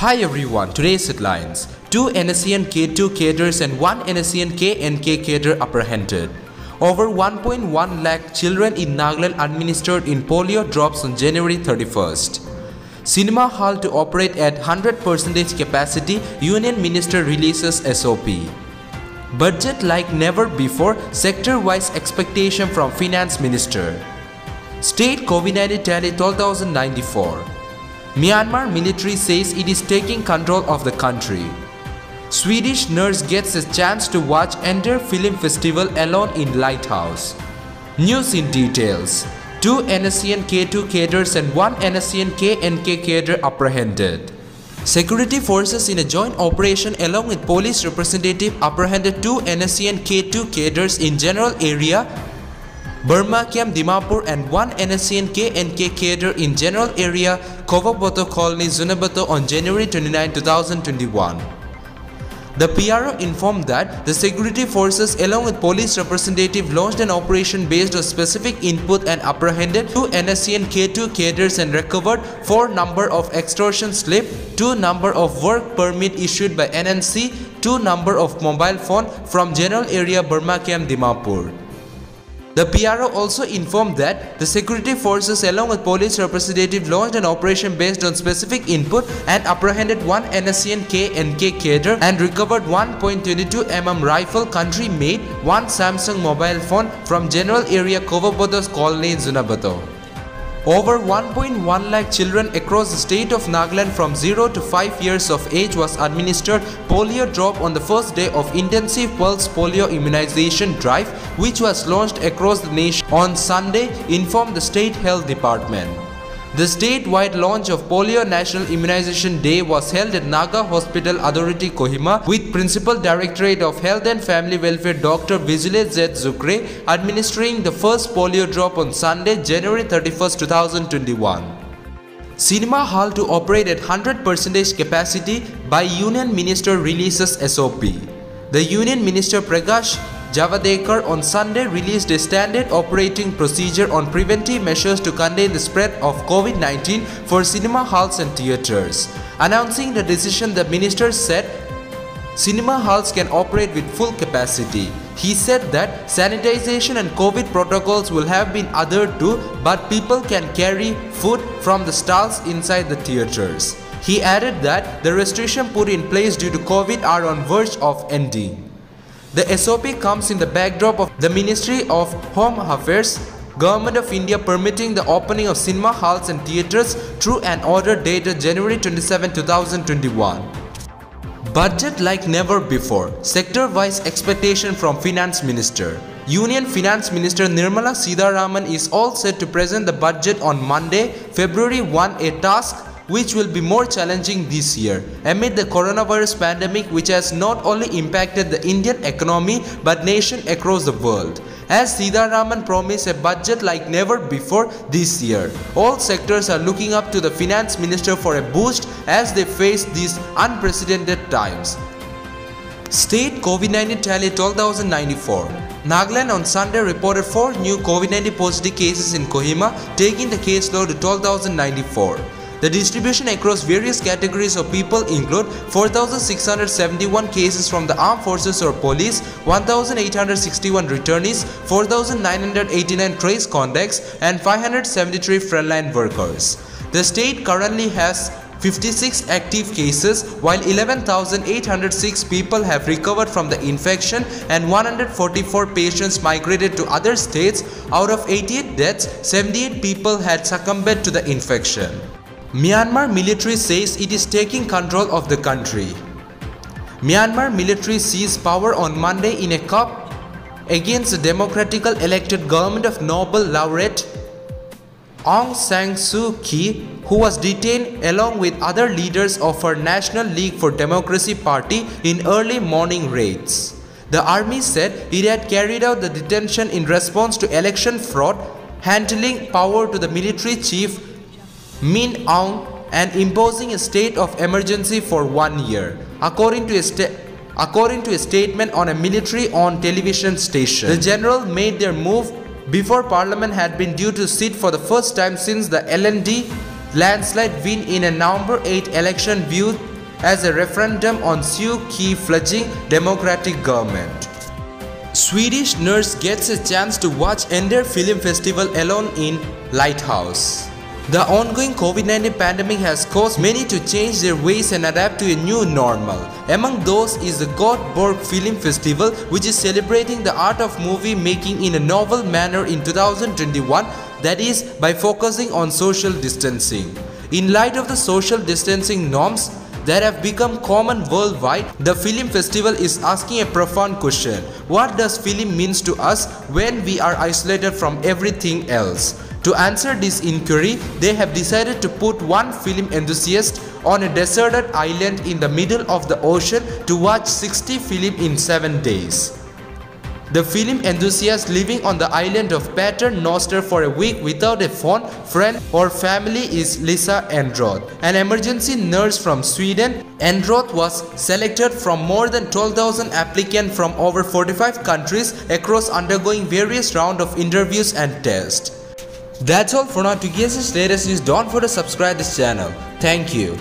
Hi everyone, today's headlines. Two NSCN K2 cadres and one NSCN KNK cadre apprehended. Over 1.1 lakh children in Nagaland administered in polio drops on January 31st. Cinema hall to operate at 100% capacity, Union Minister releases SOP. Budget like never before, sector-wise expectation from Finance Minister. State COVID-19 tally 12,094. Myanmar military says it is taking control of the country. Swedish nurse gets a chance to watch Ender Film Festival alone in Lighthouse. News in details. Two NSCN K2 cadres and one NSCN KNK cadre apprehended. Security forces in a joint operation along with police representative apprehended two NSCN K2 cadres in general area Burma Camp Dimapur and one NSCN KNK cadre in general area Kovaboto Colony Zunheboto on January 29, 2021. The PRO informed that the security forces along with police representative launched an operation based on specific input and apprehended two NSCN K2 cadres and recovered 4 number of extortion slip, 2 number of work permit issued by NNC, 2 number of mobile phone from general area Burma Camp Dimapur. The PRO also informed that the security forces along with police representative launched an operation based on specific input and apprehended one NSCN KNK cadre and recovered 1.22 mm rifle country made, one Samsung mobile phone from general area Kovabodos colony in Zunheboto. Over 1.1 lakh children across the state of Nagaland from 0 to 5 years of age was administered polio drop on the first day of intensive pulse polio immunization drive which was launched across the nation on Sunday informed the state health department. The statewide launch of Polio National Immunization Day was held at Naga Hospital Authority Kohima with Principal Directorate of Health and Family Welfare Dr. Vizolie Z. Suokhrie administering the first polio drop on Sunday, January 31, 2021. Cinema hall to operate at 100% capacity by Union Minister releases SOP. The Union Minister Prakash Javadekar on Sunday released a standard operating procedure on preventive measures to contain the spread of COVID-19 for cinema halls and theatres. Announcing the decision, the minister said cinema halls can operate with full capacity. He said that sanitization and COVID protocols will have been adhered to but people can carry food from the stalls inside the theatres. He added that the restrictions put in place due to COVID are on verge of ending. The SOP comes in the backdrop of the Ministry of Home Affairs, Government of India permitting the opening of cinema halls and theatres through an order dated January 27, 2021. Budget like never before, sector-wise expectation from Finance Minister. Union Finance Minister Nirmala Sitharaman is all set to present the budget on Monday, February 1, a task which will be more challenging this year amid the coronavirus pandemic which has not only impacted the Indian economy but nation across the world. As Sitharaman promised a budget like never before this year, all sectors are looking up to the finance minister for a boost as they face these unprecedented times. State COVID-19 tally 12,094. Nagaland on Sunday reported 4 new COVID-19 positive cases in Kohima, taking the case load to 12,094. The distribution across various categories of people include 4,671 cases from the armed forces or police, 1,861 returnees, 4,989 trace contacts, and 573 frontline workers. The state currently has 56 active cases while 11,806 people have recovered from the infection and 144 patients migrated to other states. Out of 88 deaths, 78 people had succumbed to the infection. Myanmar military says it is taking control of the country. Myanmar military seized power on Monday in a coup against the democratically elected government of Nobel laureate Aung San Suu Kyi who was detained along with other leaders of her National League for Democracy party in early morning raids. The army said it had carried out the detention in response to election fraud, handling power to the military chief Min Aung and imposing a state of emergency for one year, according to a According to a statement on a military-owned television station, the general made their move before parliament had been due to sit for the first time since the LND landslide win in a number 8 election viewed as a referendum on Suu Kyi fledgling democratic government. Swedish nurse gets a chance to watch Ender Film Festival alone in Lighthouse. The ongoing COVID-19 pandemic has caused many to change their ways and adapt to a new normal. Among those is the Göteborg Film Festival which is celebrating the art of movie making in a novel manner in 2021 that is by focusing on social distancing. In light of the social distancing norms that have become common worldwide, the film festival is asking a profound question. What does film means to us when we are isolated from everything else? To answer this inquiry, they have decided to put one film enthusiast on a deserted island in the middle of the ocean to watch 60 film in 7 days. The film enthusiast living on the island of Pater Noster for a week without a phone, friend or family is Lisa Enroth, an emergency nurse from Sweden. Enroth was selected from more than 12,000 applicants from over 45 countries across undergoing various rounds of interviews and tests. That's all for now. To get this latest news, don't forget to subscribe this channel. Thank you.